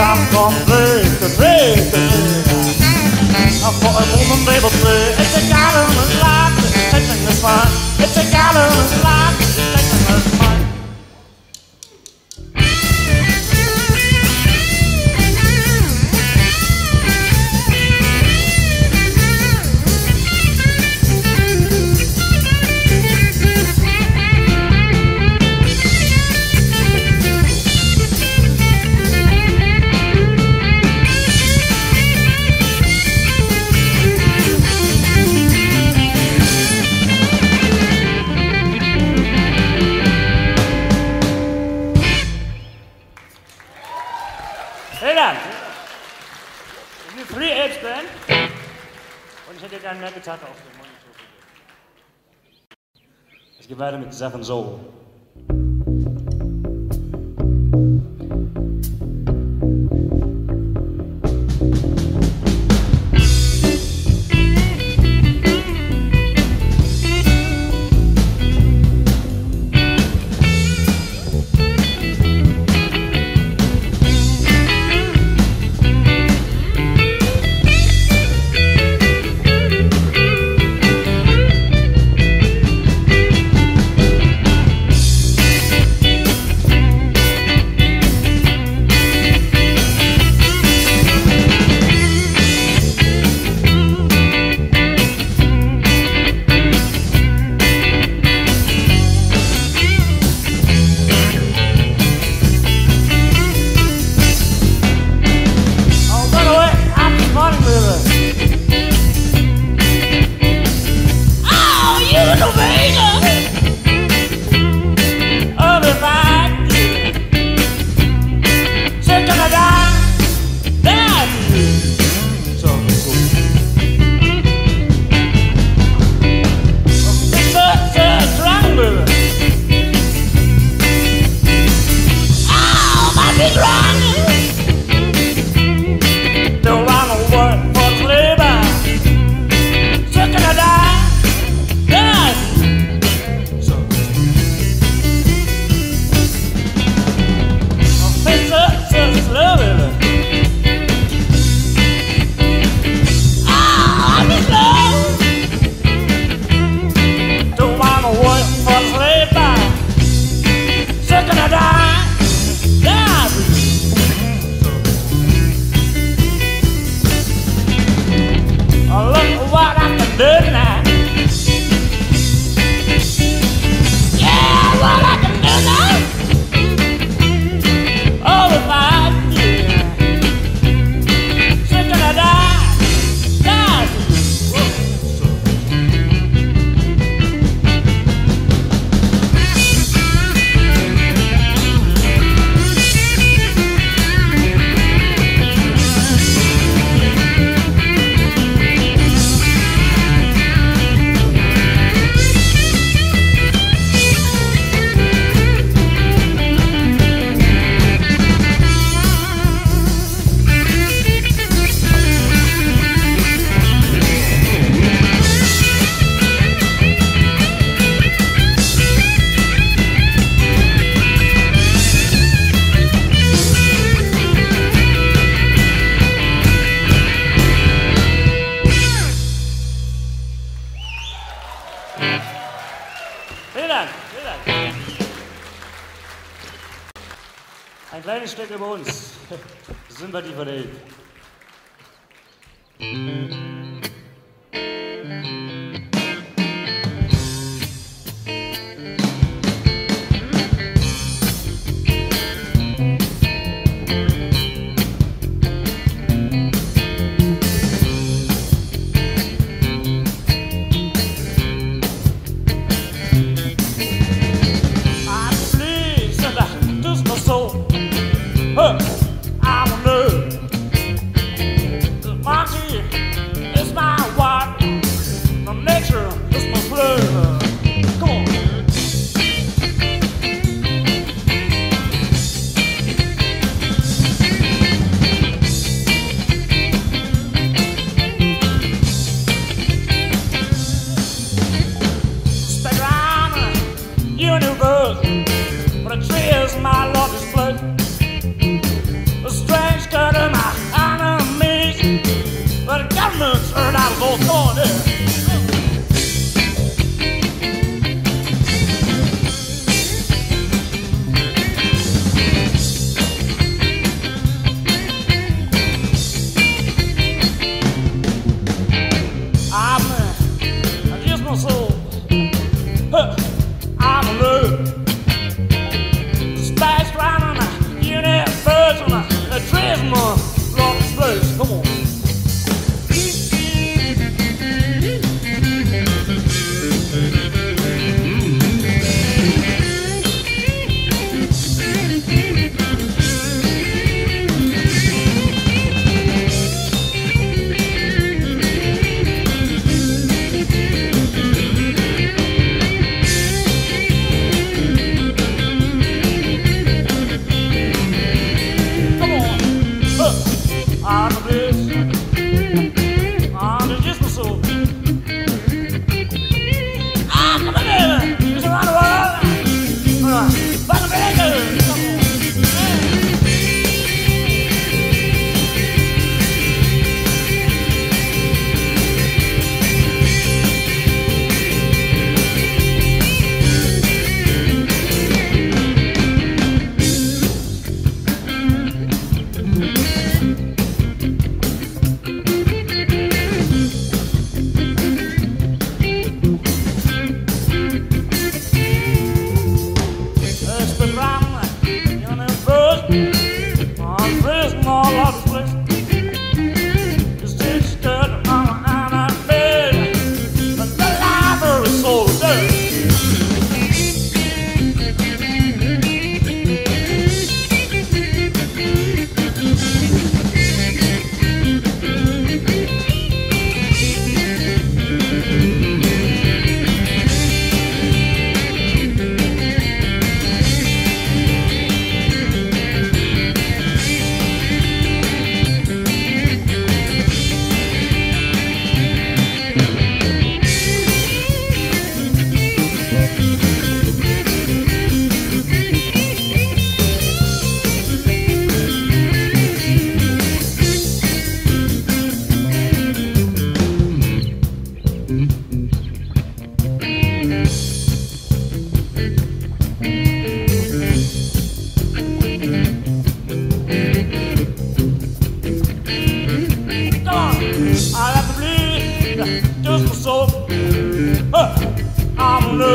time comes back to play, the Now for a woman baby play. It's a gallon of life that's taking this fine It's a gallon of life that's taking this fine seven all. kleine Städte bei uns. Sympathie verlegt.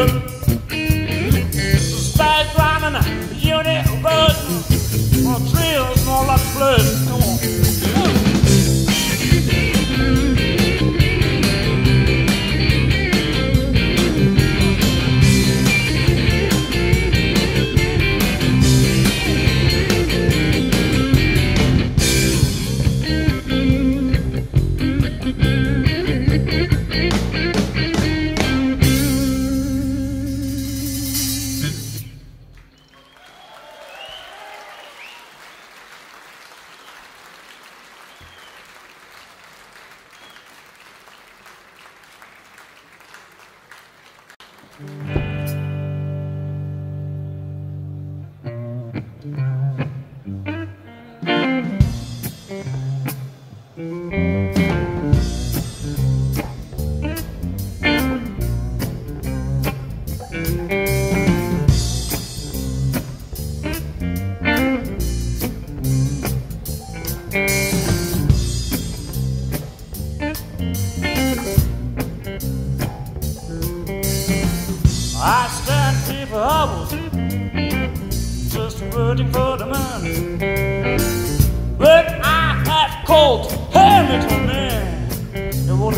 I'm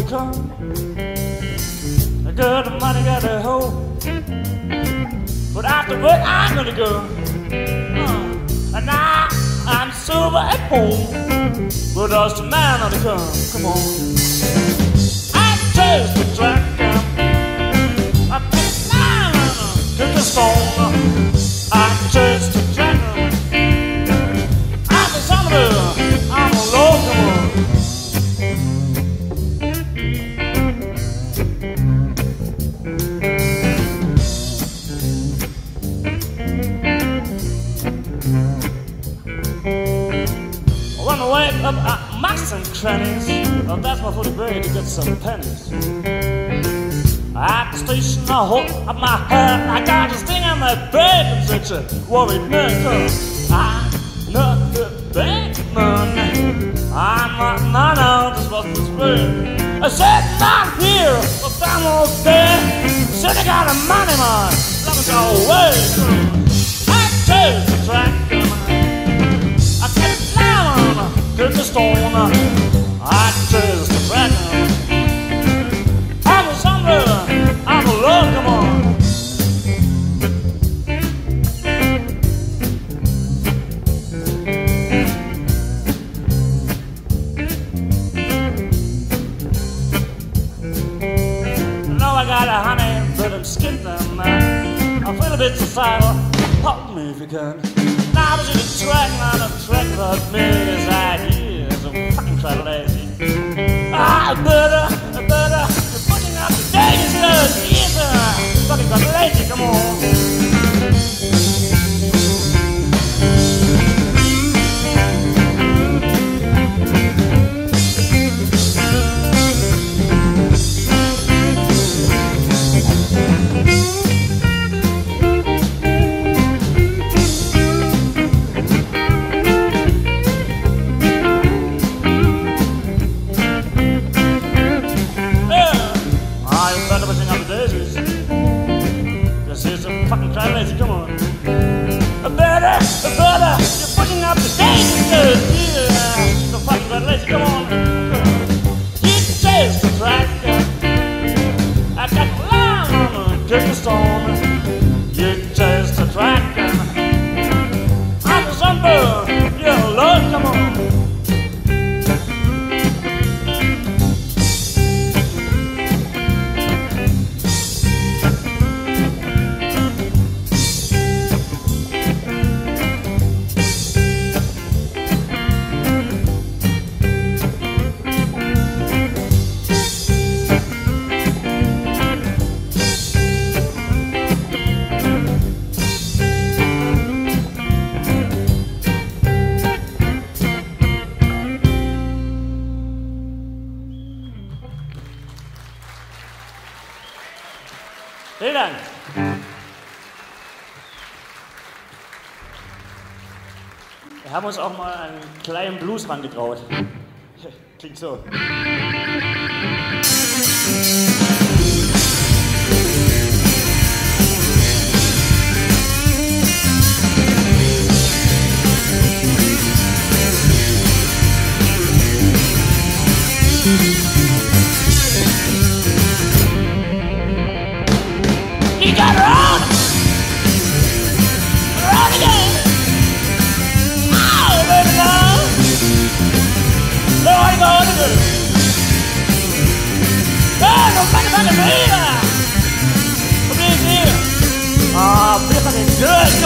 come? I got the money, got the hoe. But after work, I'm gonna go. Uh, and now I'm sober at home. But there's the man on the come. Come on. I chase the track. I pick down, took the stone. Foot to get some pennies. At the station, I hold up my head, I got a sting on my such a worried man, I'm not the bad man. I'm not, no, no, this was the spring. I said, not here, but I'm all there. Said I got a money, man, let me go away. I take the track. I get down, get the stone. I chase the dragon. Oh, summer, I'm. Now I got a honey, but I'm. I feel a bit societal. Help me if you can. Now I was in a track, on a track about me haben uns auch mal einen kleinen Blues rangetraut. Klingt so.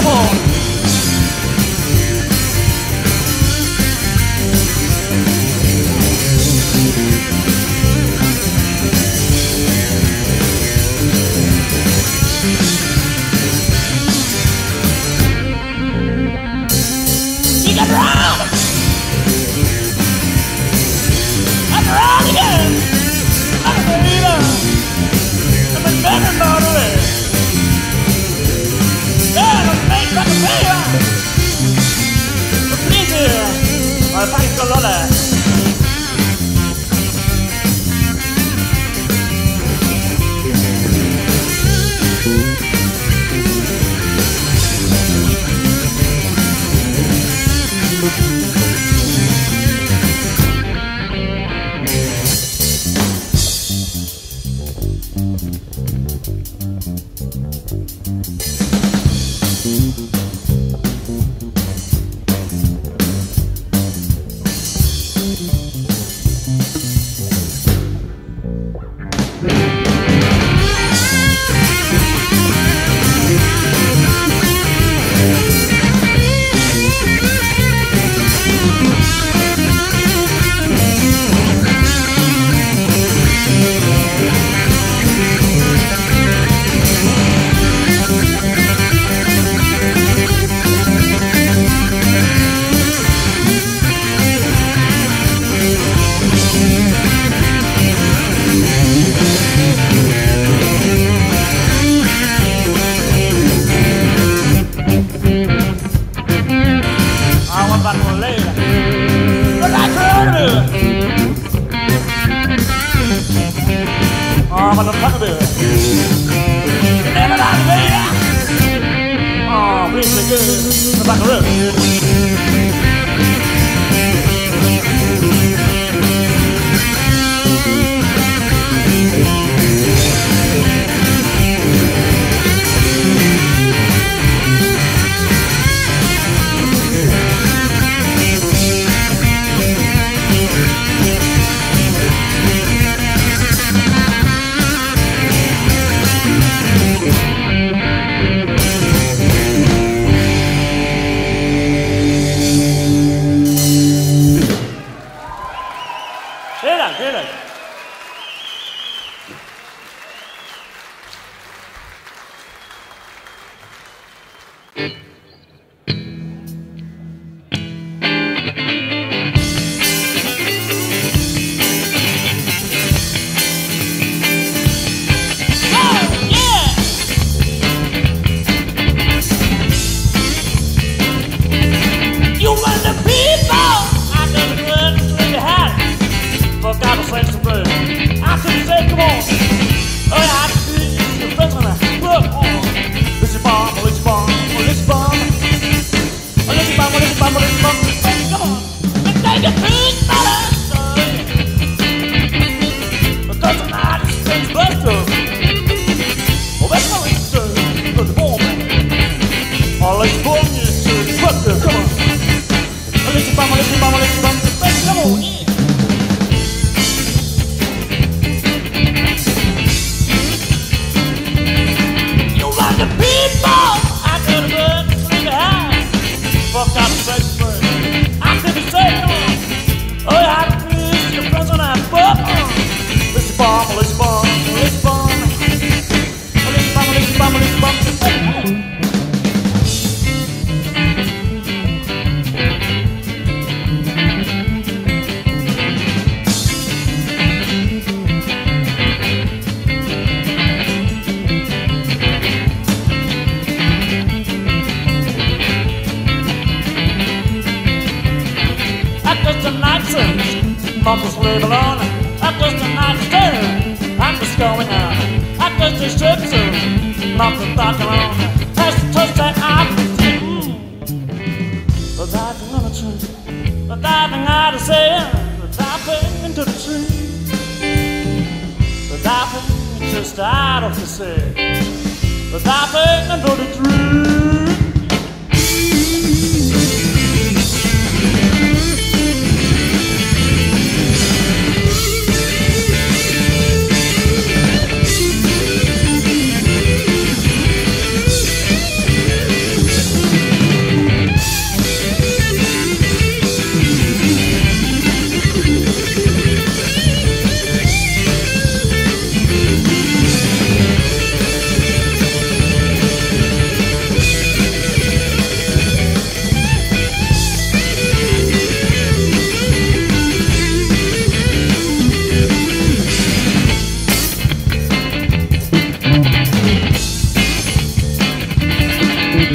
Come on!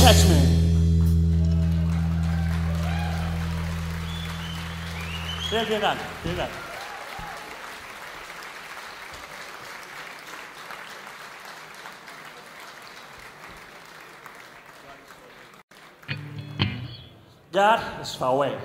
catch me God is far away.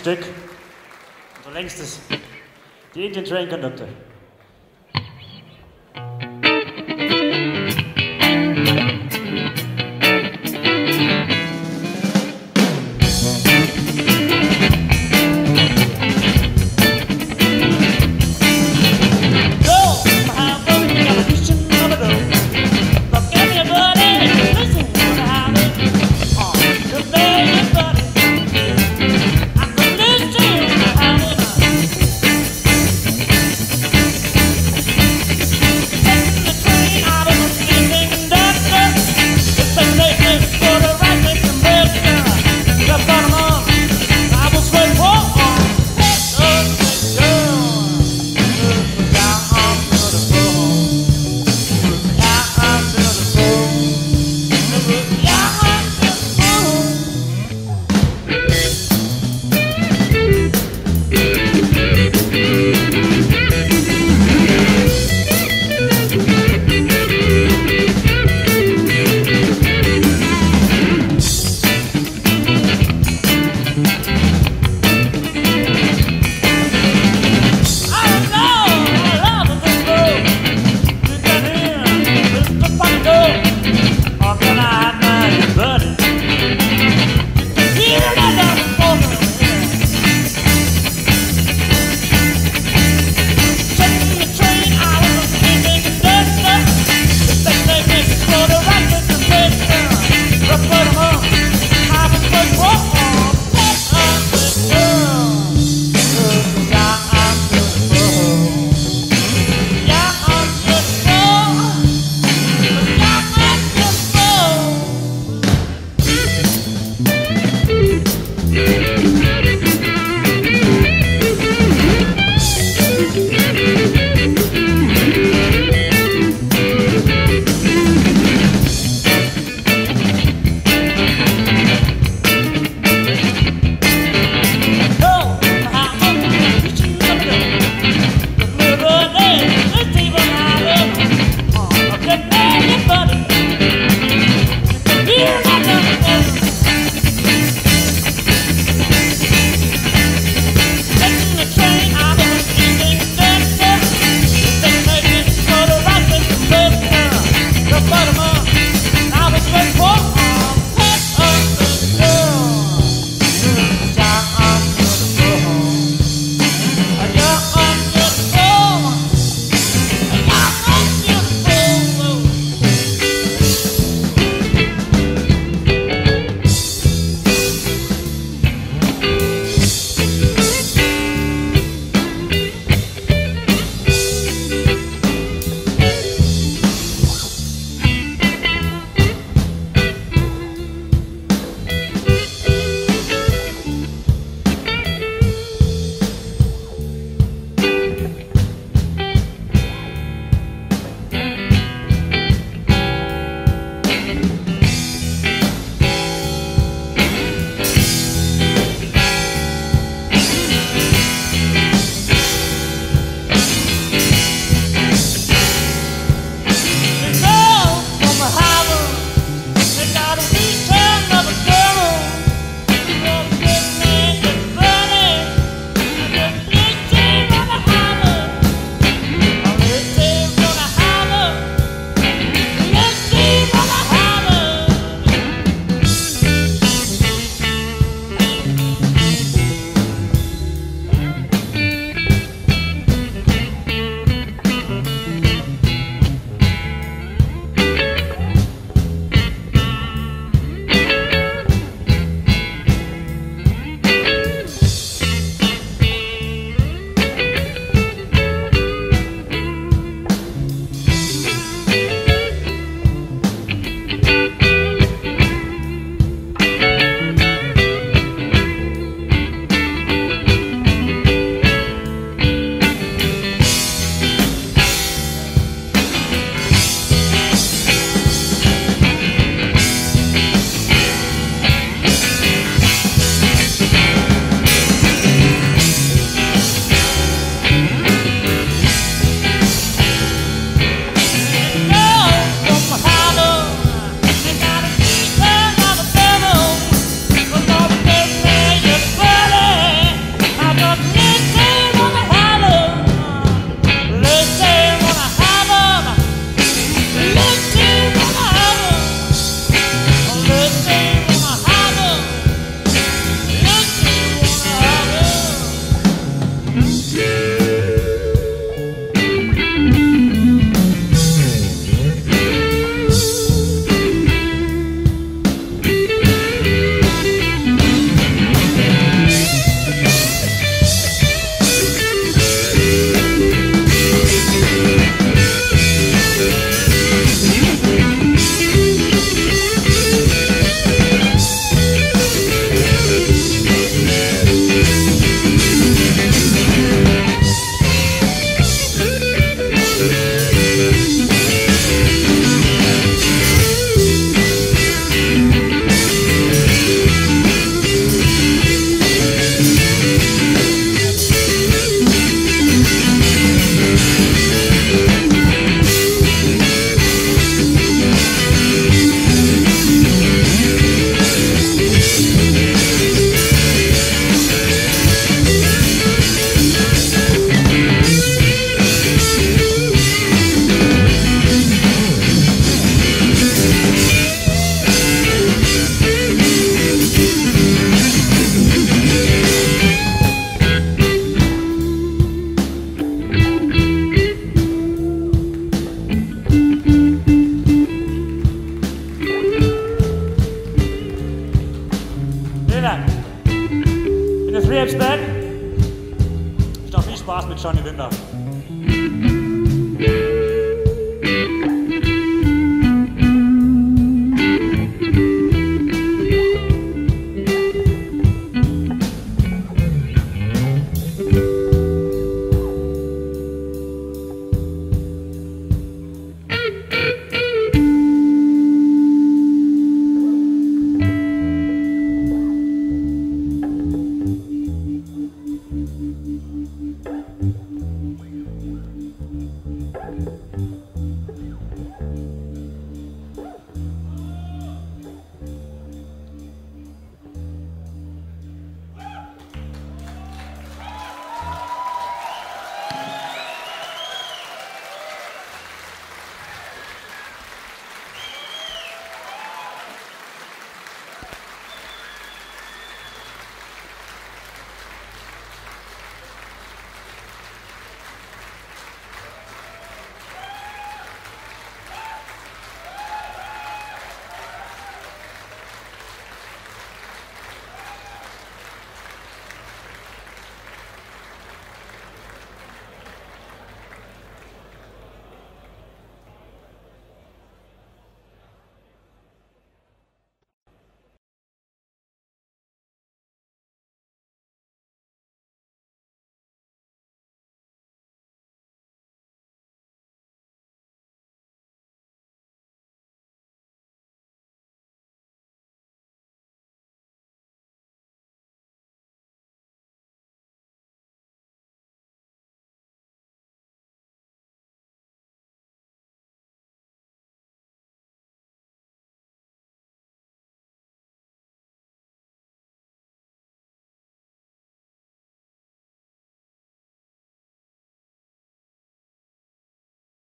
Stück, unser längstes, die Indian Train Conductor.